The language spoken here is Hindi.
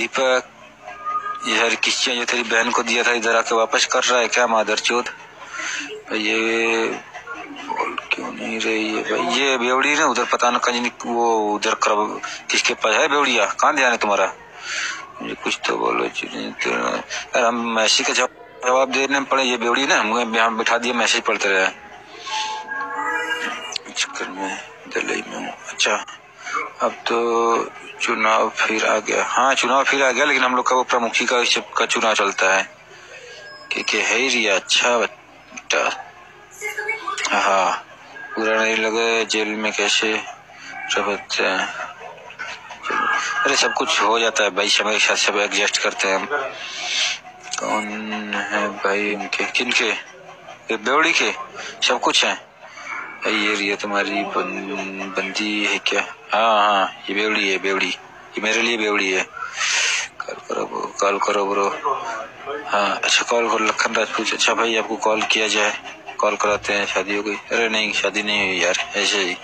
दीपक ये हर किस्तियाँ जो तेरी बहन को दिया था इधर आके वापस कर रहा है क्या मादर चौथ ये बोल क्यों नहीं रही है भाई? ये बेवड़ी ना उधर पता न कहीं वो उधर कर किसके पास है बेवड़िया? कहाँ ध्यान है तुम्हारा? मुझे कुछ तो बोलो तो, यार हम मैसेज का जवाब देने पड़े ये बेवड़ी ना हम यहाँ बिठा दिया मैसेज पढ़ते रहे। चक्कर में दिल्ली में हूँ। अच्छा। अब तो चुनाव फिर आ गया। हाँ चुनाव फिर आ गया लेकिन हम लोग का वो प्रमुखी का का चुनाव चलता है। कि, कि है ही रिया अच्छा बच्चा हाँ पूरा नहीं लगे जेल में कैसे अरे सब कुछ हो जाता है भाई समय के साथ सब एडजस्ट करते हैं हम। कौन है भाई इनके? किनके? ये बेवड़ी के? सब कुछ है। ये रही तुम्हारी बंदी है क्या? हाँ हाँ ये बेवड़ी है, बेवड़ी। ये मेरे लिए बेवड़ी है। कॉल करो ब्रो, कॉल करो ब्रो। हाँ अच्छा कॉल करो, लखन राजपूत अच्छा भाई, आपको कॉल किया जाए। कॉल कराते हैं, शादी हो गई। अरे नहीं, शादी नहीं हुई यार, ऐसे ही।